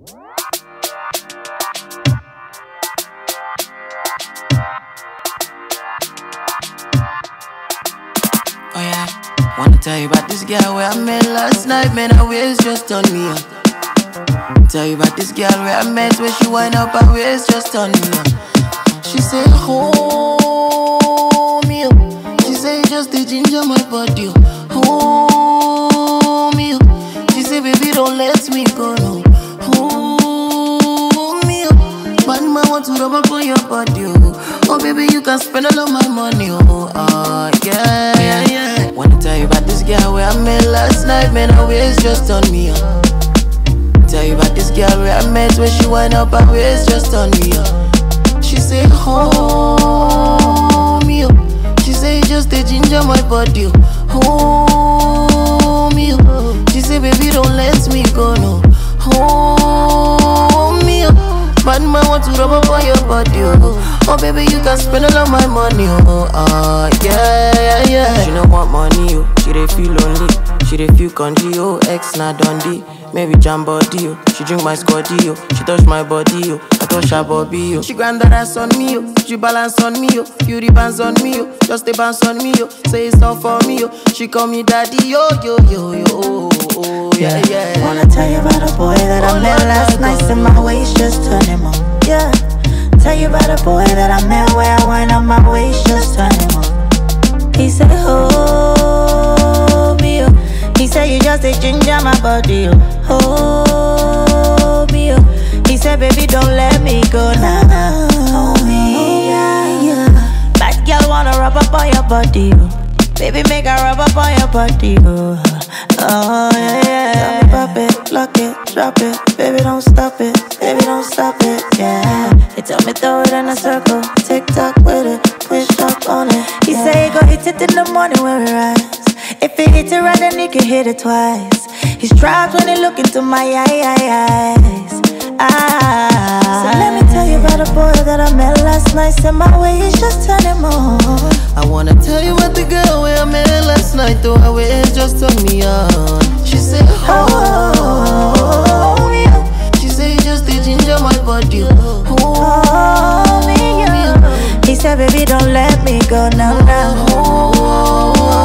Oh yeah, wanna tell you about this girl where I met last night, man. Her waist just turned me on. Tell you about this girl where I met, where she wind up her waist just turned me on. She said, hold me up. She said, just the ginger my body, hold me up. She said, baby, don't let me go, Bad man want to rub up on your body, oh. Oh, baby, you can spend all of my money, oh. Uh, yeah, yeah, yeah. Wanna tell you about this girl where I met last night, man. Her waist just turned me on. Tell you about this girl where I met, where she wind up her waist just turned me on. She say, hold me up. She say, just a ginger my body, oh. hold me up. She say, baby, don't let me go, no. Bad man want to rub up on your body, oh. Oh, baby, you can spend all of my money, oh. Uh, yeah, yeah, yeah. She don't want money, oh. She dey feel lonely. She dey feel congee, oh. Ex na dundee. Maybe jam body, oh. She drink my scotty, oh. She touch my body, oh. I touch her body, oh. She grind that ass on me, oh. She balance on me, oh. Beauty bands on me, oh. Just a bounce on me, oh. Say it's all for me, oh. She call me daddy, yo, yo, yo, yo, oh, oh, yeah, yeah. Wanna tell you about a boy that I Oh, met last night, and my waist just turned him on. Yeah. Tell you about a boy that I met where I went on my waist just turned him on. He said, Hold me up. He said, You just a ginger my body. Oh. Hold me up. He said, Baby, don't let me go now. Hold me, yeah, yeah. Bad girl wanna rub up on your body. Oh. Baby, make her rub up on your body. Oh, oh yeah, lock it, drop it. Baby, don't stop it. Baby, don't stop it. Yeah. He tell me throw it in a circle. Tick tock with it. Push up on it. He say he go hit it in the morning when we rise. If he hit it right, then he can hit it twice. He straps when he look into my eye, eye, eyes. Ah. So let me tell you about a boy that I met last night. Said my way is just turn him on. I wanna tell you about the girl where I met last night, though her waist just turned me on. She said, hold me go now, now.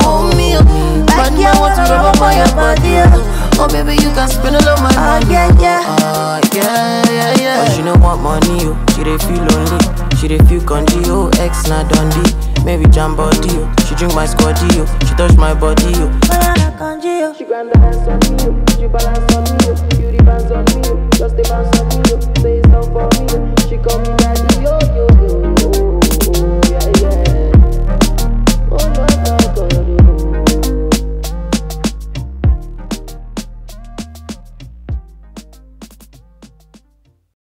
Hold me up. Bad man want to rub up on your body, oh. Oh, baby, you can spend all of my Oh, money. yeah, yeah. Uh, yeah, yeah, yeah. But she no want money, oh. She dey feel lonely. She dey feel congee, oh. Ex na dundee. Maybe jam body, oh. She drink my scotty, oh. She touch my body, oh. She grind the dance on me, oh. She balance on me,